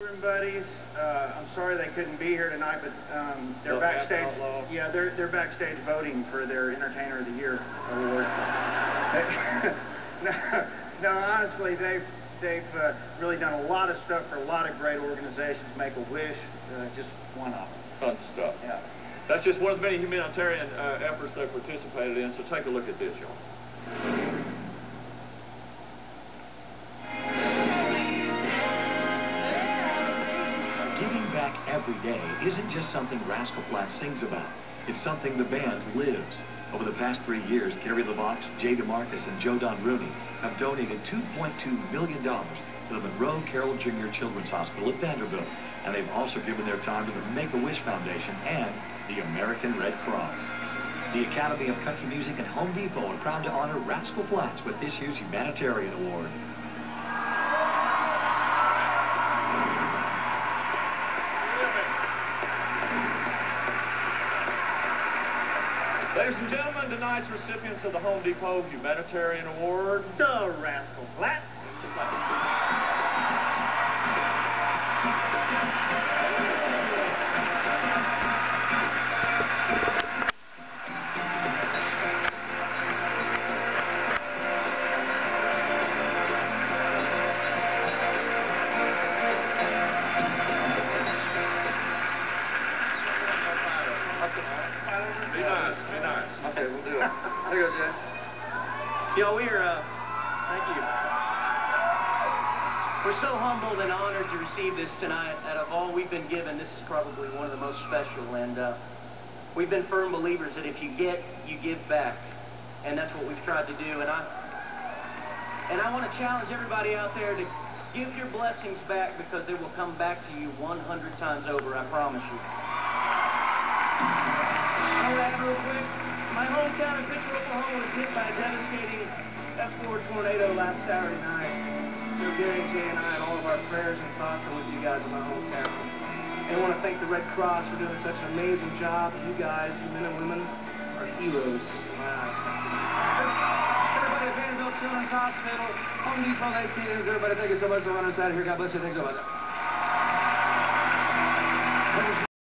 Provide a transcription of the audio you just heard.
Room buddies, uh, I'm sorry they couldn't be here tonight, but um, they're Look, backstage. Yeah, they're they're backstage voting for their Entertainer of the Year award. no, no, honestly, they've they've uh, really done a lot of stuff for a lot of great organizations. Make a Wish, uh, just one of them. Fun stuff. Yeah. That's just one of the many humanitarian uh, efforts they've participated in, so take a look at this, y'all. Giving back every day isn't just something Rascal Flatts sings about. It's something the band lives. Over the past three years, Gary LeVox, Jay DeMarcus, and Joe Don Rooney have donated $2.2 million to the Monroe Carell Jr. Children's Hospital at Vanderbilt. And they've also given their time to the Make-A-Wish Foundation and the American Red Cross. The Academy of Country Music and Home Depot are proud to honor Rascal Flatts with this year's Humanitarian Award. Ladies and gentlemen, tonight's recipients of the Home Depot Humanitarian Award. The Rascal Flatts. Be nice, be nice. Okay, we'll do it. There you go, Jay. You know, we're, uh, thank you. We're so humbled and honored to receive this tonight. Out of all we've been given, this is probably one of the most special. And uh, we've been firm believers that if you get, you give back. And that's what we've tried to do. And I, and I want to challenge everybody out there to give your blessings back because they will come back to you 100 times over, I promise you background real quick. My hometown of Picher, Oklahoma was hit by a devastating F4 tornado last Saturday night. So Gary, Jay, and I, and all of our prayers and thoughts are with you guys in my hometown. And I want to thank the Red Cross for doing such an amazing job. You guys, you men and women, are heroes in my eyes. Everybody at Vanderbilt Children's Hospital, Home Depot, Lake Stadiums, everybody, thank you so much for running us out of here. God bless you. Thanks so much.